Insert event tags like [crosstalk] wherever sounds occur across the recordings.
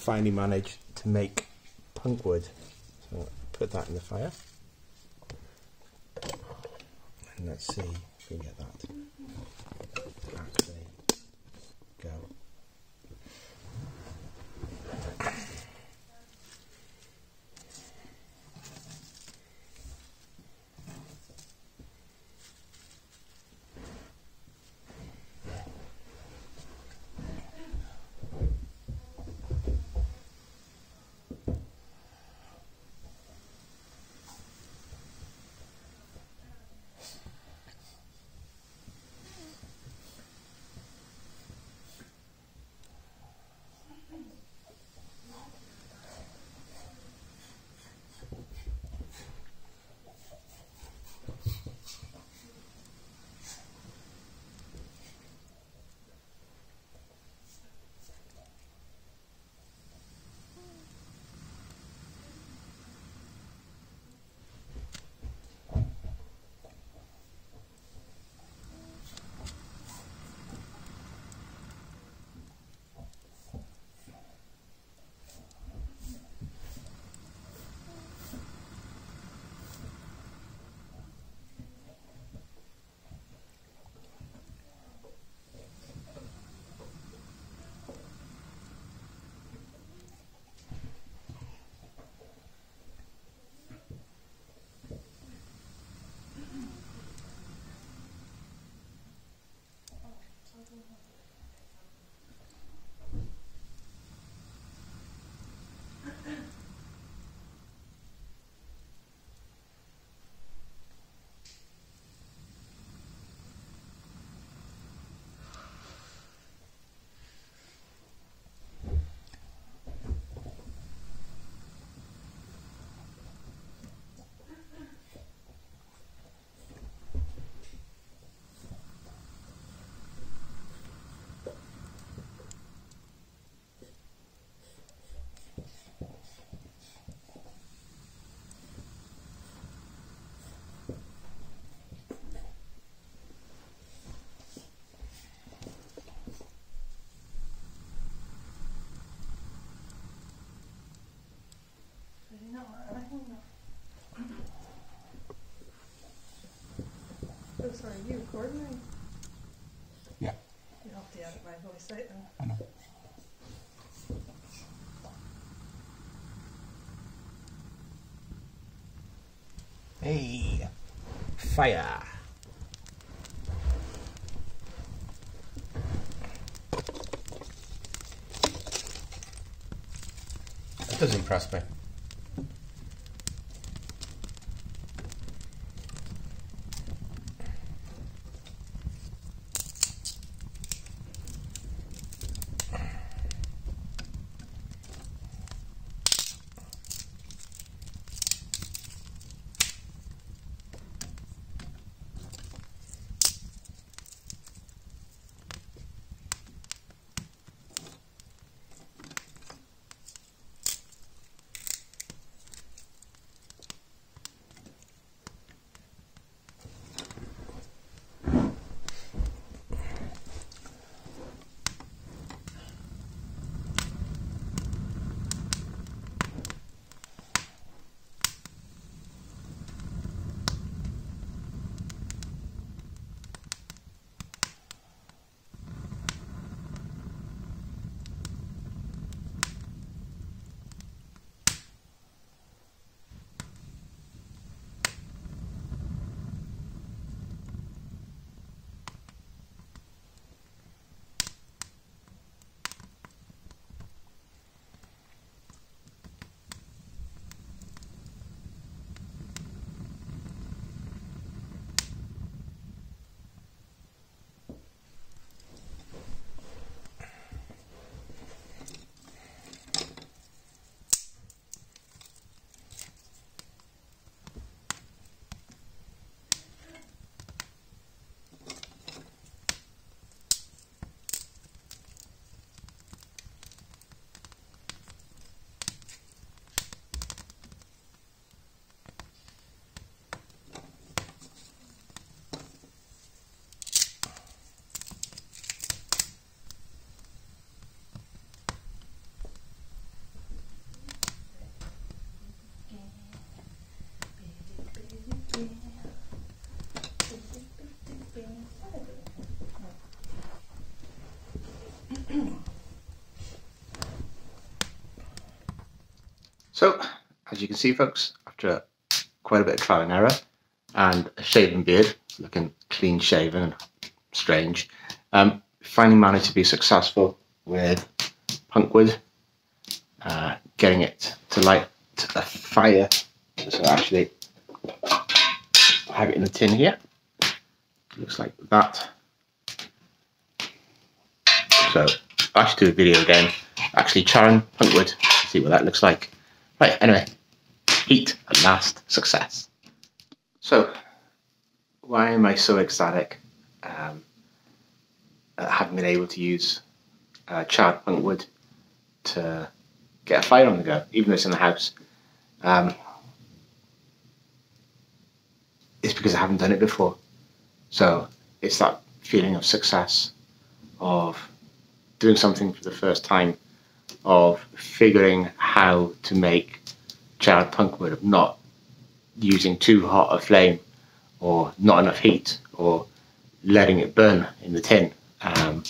finally managed to make punk wood. So put that in the fire. And let's see if we get that Sorry, you me? Yeah, You have to edit my voice out then. I know. Hey, fire! That does impress me. So, as you can see, folks, after quite a bit of trial and error and a shaven beard, looking clean shaven and strange, um, finally managed to be successful with punkwood, uh, getting it to light a fire. So actually, I have it in the tin here. Looks like that. So I should do a video again, actually charring punkwood, see what that looks like. Right, anyway, heat at last, success. So, why am I so ecstatic um, at having been able to use uh, charred punkwood to get a fire on the go, even though it's in the house? Um, it's because I haven't done it before. So it's that feeling of success, of doing something for the first time, of figuring how to make charred punkwood, of not using too hot a flame or not enough heat or letting it burn in the tin. Um,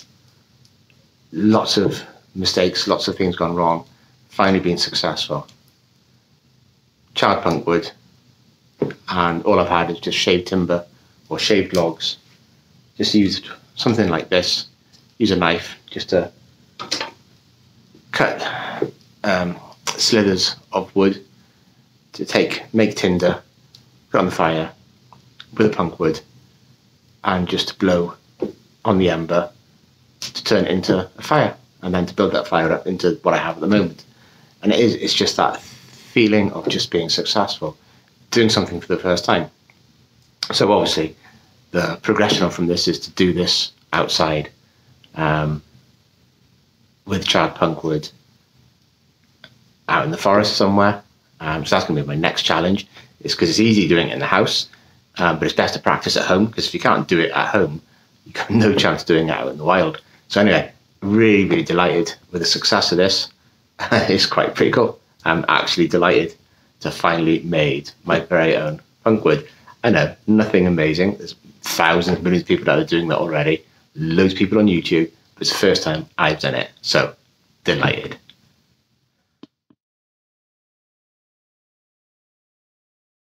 lots of mistakes, lots of things gone wrong, finally being successful. Charred punkwood, and all I've had is just shaved timber or shaved logs. Just used something like this, use a knife just to cut um, slithers of wood to take, make tinder, put on the fire with a punk wood, and just blow on the ember to turn it into a fire, and then to build that fire up into what I have at the moment. And it is, it's just that feeling of just being successful, doing something for the first time. So obviously, the progression from this is to do this outside um, with charred Punkwood out in the forest somewhere. Um, so that's going to be my next challenge. It's because it's easy doing it in the house, um, but it's best to practice at home because if you can't do it at home, you've got [laughs] no chance of doing it out in the wild. So anyway, really, really delighted with the success of this. [laughs] it's quite pretty cool. I'm actually delighted to finally made my very own punkwood. I know, nothing amazing. There's thousands, millions of people that are doing that already. Loads of people on YouTube, it's the first time I've done it. So, delighted.